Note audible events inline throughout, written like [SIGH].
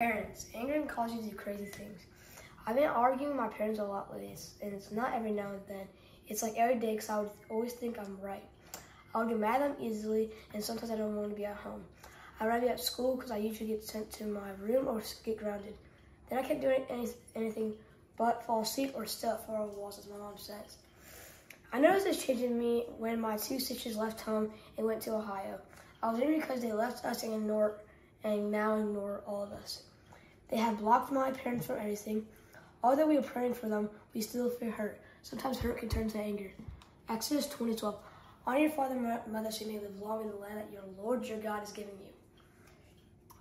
Parents, anger can cause you to do crazy things. I've been arguing with my parents a lot lately, and it's not every now and then. It's like every day because I would always think I'm right. I'll get mad at them easily, and sometimes I don't want to be at home. I'd rather be at school because I usually get sent to my room or get grounded. Then I can't do any, anything but fall asleep or stare at four walls, as my mom says. I noticed this change in me when my two sisters left home and went to Ohio. I was angry because they left us and ignored and now ignore all of us. They have blocked my parents from everything. Although we are praying for them, we still feel hurt. Sometimes hurt can turn to anger. Exodus 20:12. Honor your father and mother so you may live long in the land that your Lord your God is giving you.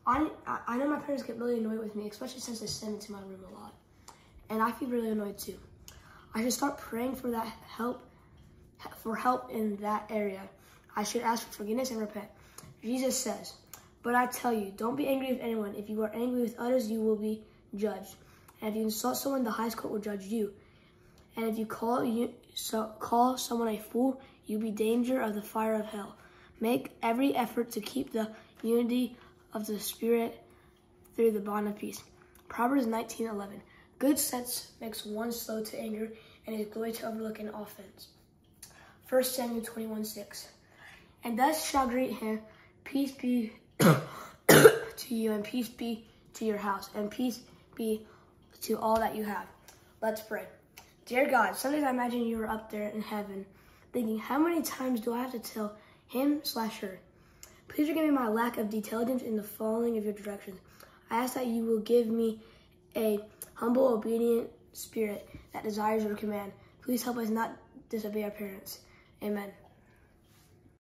I, I know my parents get really annoyed with me, especially since they send me to my room a lot. And I feel really annoyed too. I should start praying for that help, for help in that area. I should ask for forgiveness and repent. Jesus says, but I tell you, don't be angry with anyone. If you are angry with others, you will be judged. And if you insult someone, the highest court will judge you. And if you call you so call someone a fool, you be danger of the fire of hell. Make every effort to keep the unity of the spirit through the bond of peace. Proverbs 19:11. Good sense makes one slow to anger and is going to overlook an offense. 1 Samuel 21:6. And thus shall greet him, peace be [COUGHS] to you, and peace be to your house, and peace be to all that you have. Let's pray. Dear God, sometimes I imagine you are up there in heaven, thinking, how many times do I have to tell him slash her? Please forgive me my lack of diligence in the following of your directions. I ask that you will give me a humble, obedient spirit that desires your command. Please help us not disobey our parents. Amen.